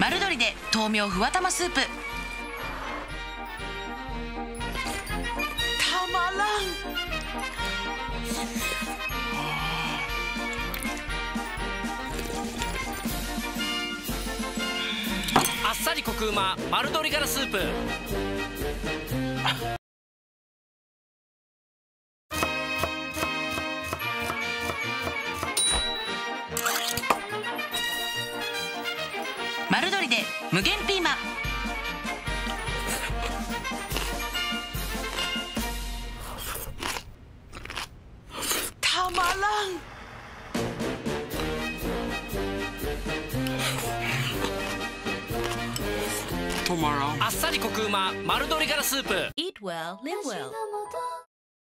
丸鶏で豆苗ふわ玉スープ。たまらん。あっさりコクうま丸鶏ガラスープ。丸鶏で無限ピーマン。たまらん。止まらん。あっさりコクうま丸鶏ガラスープ。Eat well, live well.